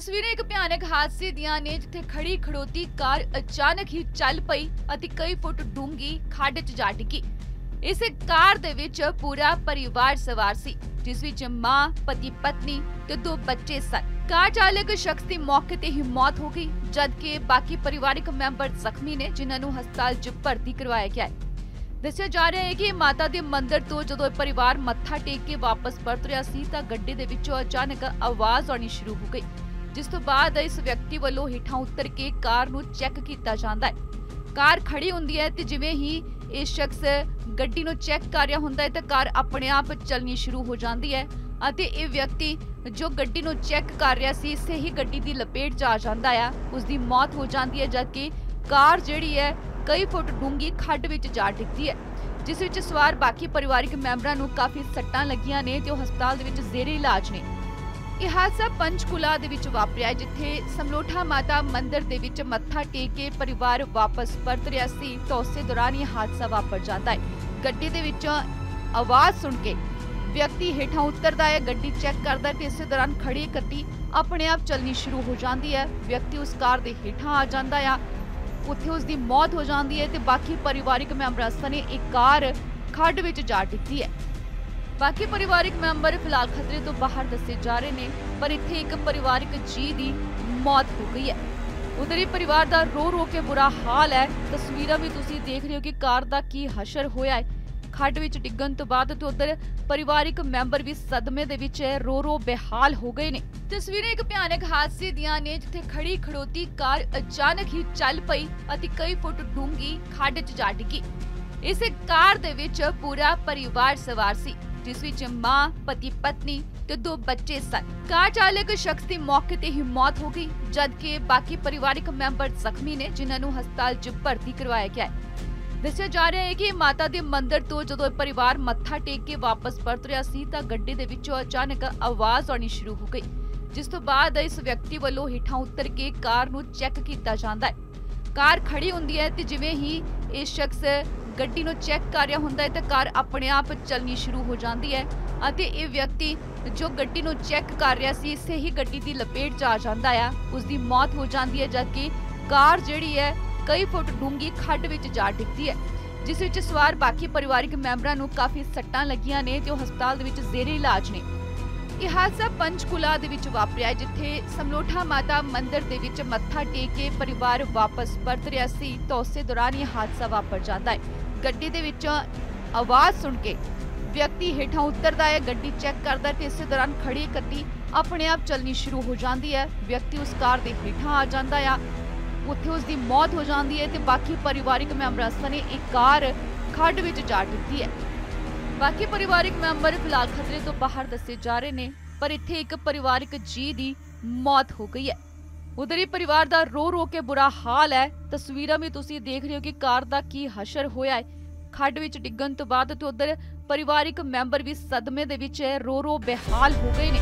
ਤਸਵੀਰਾਂ ਇੱਕ ਭਿਆਨਕ ਹਾਦਸੇ ਦੀਆਂ ਨੇ, ਜਿੱਥੇ ਖੜੀ ਖੜੋਤੀ ਕਾਰ ਅਚਾਨਕ ਹੀ ਚੱਲ ਪਈ ਅਤੇ ਕਈ ਫੁੱਟ ਡੂੰਘੀ ਖੱਡ 'ਚ ਜਾ ਡਿੱਗੀ। ਇਸ ਕਾਰ ਦੇ ਵਿੱਚ ਪੂਰਾ ਪਰਿਵਾਰ ਸਵਾਰ ਸੀ, ਜਿਸ ਵਿੱਚ ਮਾਂ, ਪਤੀ, ਪਤਨੀ ਤੇ ਦੋ ਬੱਚੇ ਸਨ। ਕਾਰ ਚਾਲਕ ਸ਼ਖਸ ਦੀ ਮੌਕੇ ਤੇ ਹੀ ਮੌਤ ਹੋ ਗਈ, ਜਦਕਿ ਬਾਕੀ ਪਰਿਵਾਰਕ ਮੈਂਬਰ ਜ਼ਖਮੀ ਨੇ, ਜਿਨ੍ਹਾਂ ਨੂੰ ਹਸਪਤਾਲ 'ਚ ਭਰਤੀ ਕਰਵਾਇਆ ਗਿਆ ਹੈ। ਦੱਸਿਆ ਜਾ ਰਿਹਾ ਹੈ ਕਿ ਮਾਤਾ ਦੇ ਮੰਦਿਰ ਤੋਂ ਜਦੋਂ ਇਹ ਪਰਿਵਾਰ ਮੱਥਾ ਟੇਕ ਕੇ ਵਾਪਸ ਪਰਤ ਰਿਹਾ ਸੀ, ਤਾਂ ਗੱਡੀ ਦੇ ਵਿੱਚੋਂ ਅਚਾਨਕ ਆਵਾਜ਼ ਆਉਣੀ ਸ਼ੁਰੂ ਹੋ ਗਈ। ਜਿਸ ਤੋਂ ਬਾਅਦ ਇਸ ਵਿਅਕਤੀ ਵੱਲੋਂ ਹੇਠਾਂ ਉਤਰ ਕੇ ਕਾਰ ਨੂੰ ਚੈੱਕ ਕੀਤਾ ਜਾਂਦਾ ਹੈ। ਕਾਰ ਖੜੀ ਹੁੰਦੀ ਹੈ ਤੇ ਜਿਵੇਂ ਹੀ ਇਹ ਸ਼ਖਸ ਗੱਡੀ ਨੂੰ ਚੈੱਕ ਕਰ ਰਿਹਾ ਹੁੰਦਾ ਹੈ ਤਾਂ ਕਾਰ ਆਪਣੇ ਆਪ ਚੱਲਣੀ ਸ਼ੁਰੂ ਹੋ ਜਾਂਦੀ ਹੈ ਅਤੇ ਇਹ ਵਿਅਕਤੀ ਜੋ ਗੱਡੀ ਨੂੰ ਚੈੱਕ ਕਰ ਰਿਹਾ ਸੀ, ਇਸੇ ਹੀ ਗੱਡੀ ਦੀ ਲਪੇਟ 'ਚ ਆ ਜਾਂਦਾ ਆ। ਉਸ ਦੀ ਮੌਤ ਹੋ ਜਾਂਦੀ ਹੈ ਜਦਕਿ ਕਾਰ ਜਿਹੜੀ ਹੈ ਕਈ ਫੁੱਟ ਡੂੰਘੀ ਖੱਡ ਵਿੱਚ ਜਾ ਡਿੱਗਦੀ ਹੈ, ਜਿਸ ਵਿੱਚ ਸਵਾਰ ਬਾਕੀ ਪਰਿਵਾਰਕ ਮੈਂਬਰਾਂ ਨੂੰ ਕਾਫੀ ਸੱਟਾਂ ਲੱਗੀਆਂ ਨੇ ਤੇ ਉਹ ਹਸਪਤਾਲ ਦੇ ਵਿੱਚ ਜ਼ੇਰੇ ਇਲਾਜ ਨੇ। ਇਹ ਹਾਦਸਾ ਪੰਚਕੁਲਾ ਦੇ ਵਿੱਚ ਵਾਪਰਿਆ ਜਿੱਥੇ ਸਮਲੋਠਾ ਮਾਤਾ ਮੰਦਿਰ ਦੇ ਵਿੱਚ ਮੱਥਾ ਟੇਕ ਕੇ ਪਰਿਵਾਰ ਵਾਪਸ ਪਰਤ ਰਿਹਾ ਸੀ। ਤਾਂ ਉਸੇ ਦੌਰਾਨ ਇਹ ਹਾਦਸਾ ਵਾਪਰ ਜਾਂਦਾ ਹੈ। ਗੱਡੀ ਦੇ ਵਿੱਚੋਂ ਆਵਾਜ਼ ਸੁਣ ਕੇ ਵਿਅਕਤੀ ਹੇਠਾਂ ਉਤਰਦਾ ਹੈ। ਗੱਡੀ ਚੈੱਕ ਕਰਦਾ ਹੈ ਤੇ ਇਸੇ ਦੌਰਾਨ ਖੜੀ ਗੱਡੀ ਆਪਣੇ ਆਪ ਚੱਲਣੀ ਸ਼ੁਰੂ ਹੋ ਜਾਂਦੀ ਹੈ। ਵਿਅਕਤੀ ਉਸ ਕਾਰ ਦੇ ਹੇਠਾਂ ਆ ਜਾਂਦਾ ਆ। ਉੱਥੇ ਉਸ ਦੀ ਮੌਤ ਹੋ ਜਾਂਦੀ ਹੈ ਤੇ ਬਾਕੀ ਪਰਿਵਾਰਕ ਮੈਂਬਰਾਂ ਸਣੇ ਇੱਕ ਕਾਰ ਖੱਡ ਵਿੱਚ ਜਾ ਡਿੱਗਦੀ ਹੈ। ਬਾਕੀ ਪਰਿਵਾਰਕ ਮੈਂਬਰ ਫਿਲਹਾਲ ਖਤਰੇ ਤੋਂ ਬਾਹਰ ਦੱਸੇ ਜਾ ਰਹੇ ਨੇ, ਪਰ ਇੱਥੇ ਇੱਕ ਪਰਿਵਾਰਕ ਜੀ ਦੀ ਮੌਤ ਹੋ ਗਈ ਹੈ। ਉਧਰ ਹੀ ਪਰਿਵਾਰ ਦਾ ਰੋ ਰੋ ਕੇ ਬੁਰਾ ਹਾਲ ਹੈ। ਤਸਵੀਰਾਂ ਵੀ ਤੁਸੀਂ ਦੇਖ ਰਹੇ ਹੋ ਕਿ ਕਾਰ ਦਾ ਕੀ ਹਸ਼ਰ ਹੋਇਆ ਹੈ। ਖੱਡ ਵਿੱਚ ਡਿੱਗਣ ਤੋਂ ਬਾਅਦ ਤੇ ਉਧਰ ਪਰਿਵਾਰਕ ਮੈਂਬਰ ਵੀ ਸਦਮੇ ਦੇ ਵਿੱਚ ਰੋ ਰੋ ਬੇਹਾਲ ਹੋ ਗਏ ਨੇ। ਤਸਵੀਰਾਂ ਇੱਕ ਭਿਆਨਕ ਹਾਦਸੇ ਦੀਆਂ ਨੇ, ਜਿੱਥੇ ਖੜੀ ਖੜੋਤੀ ਕਾਰ ਅਚਾਨਕ ਹੀ ਚੱਲ ਪਈ ਅਤੇ ਕਈ ਫੁੱਟ ਡੂੰਘੀ ਖੱਡ 'ਚ ਜਾ ਡਿੱਗੀ। ਇਸ ਕਾਰ ਦੇ ਵਿੱਚ ਪੂਰਾ ਪਰਿਵਾਰ ਸਵਾਰ ਸੀ। ਜਿਸ ਵਿੱਚ ਮਾਂ, ਪਤੀ, ਪਤਨੀ ਤੇ ਦੋ ਬੱਚੇ ਸਨ। ਕਾਰ ਚਾਲਕ ਸ਼ਖਸ ਦੀ ਮੌਕੇ ਤੇ ਹੀ ਮੌਤ ਹੋ ਗਈ, ਜਦਕਿ ਬਾਕੀ ਪਰਿਵਾਰਕ ਮੈਂਬਰ ਜ਼ਖਮੀ ਨੇ, ਜਿਨ੍ਹਾਂ ਨੂੰ ਹਸਪਤਾਲ 'ਚ ਭਰਤੀ ਕਰਵਾਇਆ ਗਿਆ ਹੈ। ਦੱਸਿਆ ਜਾ ਰਿਹਾ ਹੈ ਕਿ ਮਾਤਾ ਦੇ ਮੰਦਿਰ ਤੋਂ ਜਦੋਂ ਇਹ ਪਰਿਵਾਰ ਮੱਥਾ ਟੇਕ ਕੇ ਵਾਪਸ ਪਰਤ ਰਿਹਾ ਸੀ, ਤਾਂ ਗੱਡੀ ਦੇ ਵਿੱਚੋਂ ਅਚਾਨਕ ਆਵਾਜ਼ ਆਉਣੀ ਸ਼ੁਰੂ ਹੋ ਗਈ, ਜਿਸ ਤੋਂ ਬਾਅਦ ਇਸ ਵਿਅਕਤੀ ਵੱਲੋਂ ਹੇਠਾਂ ਉਤਰ ਕੇ ਕਾਰ ਨੂੰ ਚੈੱਕ ਕੀਤਾ ਜਾਂਦਾ ਹੈ। ਕਾਰ ਖੜੀ ਹੁੰਦੀ ਹੈ ਤੇ ਜਿਵੇਂ ਹੀ ਇਹ ਸ਼ਖਸ ਗੱਡੀ ਨੂੰ ਚੈੱਕ ਕਰ ਰਿਹਾ ਹੁੰਦਾ ਹੈ ਤਾਂ ਕਾਰ ਆਪਣੇ ਆਪ ਚੱਲਣੀ ਸ਼ੁਰੂ ਹੋ ਜਾਂਦੀ ਹੈ ਅਤੇ ਇਹ ਵਿਅਕਤੀ ਜੋ ਗੱਡੀ ਨੂੰ ਚੈੱਕ ਕਰ ਰਿਹਾ ਸੀ ਇਸੇ ਹੀ ਗੱਡੀ ਦੀ ਲਪੇਟ 'ਚ ਆ ਜਾਂਦਾ ਆ। ਉਸ ਦੀ ਮੌਤ ਹੋ ਜਾਂਦੀ ਹੈ ਜਦਕਿ ਕਾਰ ਜਿਹੜੀ ਹੈ ਕਈ ਫੁੱਟ ਡੂੰਘੀ ਖੱਡ ਵਿੱਚ ਜਾ ਡਿੱਗਦੀ ਹੈ ਜਿਸ ਵਿੱਚ ਸਵਾਰ ਬਾਕੀ ਪਰਿਵਾਰਕ ਮੈਂਬਰਾਂ ਨੂੰ ਕਾਫੀ ਸੱਟਾਂ ਲੱਗੀਆਂ ਨੇ ਤੇ ਉਹ ਹਸਪਤਾਲ ਦੇ ਵਿੱਚ ਜ਼ੇਰੇ ਇਲਾਜ ਨੇ। ਇਹ ਹਾਦਸਾ ਪੰਚਕੁਲਾ ਦੇ ਵਿੱਚ ਵਾਪਰਿਆ ਹੈ, ਜਿੱਥੇ ਸਮਲੋਠਾ ਮਾਤਾ ਮੰਦਿਰ ਦੇ ਵਿੱਚ ਮੱਥਾ ਟੇਕ ਕੇ ਪਰਿਵਾਰ ਵਾਪਸ ਪਰਤ ਰਿਹਾ ਸੀ ਤਾਂ ਉਸੇ ਦੌਰਾਨ ਇਹ ਹਾਦਸਾ ਵਾਪਰ ਜਾਂਦਾ ਹੈ। ਗੱਡੀ ਦੇ ਵਿੱਚੋਂ ਆਵਾਜ਼ ਸੁਣ ਕੇ ਵਿਅਕਤੀ ਹੇਠਾਂ ਉਤਰਦਾ ਹੈ। ਗੱਡੀ ਚੈੱਕ ਕਰਦਾ ਤੇ ਇਸੇ ਦੌਰਾਨ ਖੜੀ ਗੱਡੀ ਆਪਣੇ ਆਪ ਚੱਲਣੀ ਸ਼ੁਰੂ ਹੋ ਜਾਂਦੀ ਹੈ। ਵਿਅਕਤੀ ਉਸ ਕਾਰ ਦੇ ਹੇਠਾਂ ਆ ਜਾਂਦਾ ਆ। ਉੱਥੇ ਉਸ ਦੀ ਮੌਤ ਹੋ ਜਾਂਦੀ ਹੈ ਤੇ ਬਾਕੀ ਪਰਿਵਾਰਕ ਮੈਂਬਰਾਂ ਸਣੇ ਇੱਕ ਕਾਰ ਖੱਡ ਵਿੱਚ ਜਾ ਦਿੱਤੀ ਹੈ। ਬਾਕੀ ਪਰਿਵਾਰਿਕ ਮੈਂਬਰ ਫਿਲਹਾਲ ਖਤਰੇ ਤੋਂ ਬਾਹਰ ਦੱਸੇ ਜਾ ਰਹੇ ਨੇ, ਪਰ ਇੱਥੇ ਇੱਕ ਪਰਿਵਾਰਕ ਜੀ ਦੀ ਮੌਤ ਹੋ ਗਈ ਹੈ। ਉਧਰ ਹੀ ਪਰਿਵਾਰ ਦਾ ਰੋ ਰੋ ਕੇ ਬੁਰਾ ਹਾਲ ਹੈ। ਤਸਵੀਰਾਂ ਵੀ ਤੁਸੀਂ ਦੇਖ ਰਹੇ ਹੋ ਕਿ ਕਾਰ ਦਾ ਕੀ ਹਸ਼ਰ ਹੋਇਆ ਹੈ। ਖੱਡ ਵਿੱਚ ਡਿੱਗਣ ਤੋਂ ਬਾਅਦ ਤੇ ਉਧਰ ਪਰਿਵਾਰਿਕ ਮੈਂਬਰ ਵੀ ਸਦਮੇ ਦੇ ਵਿੱਚ ਰੋ ਰੋ ਬੇਹਾਲ ਹੋ ਗਏ ਨੇ।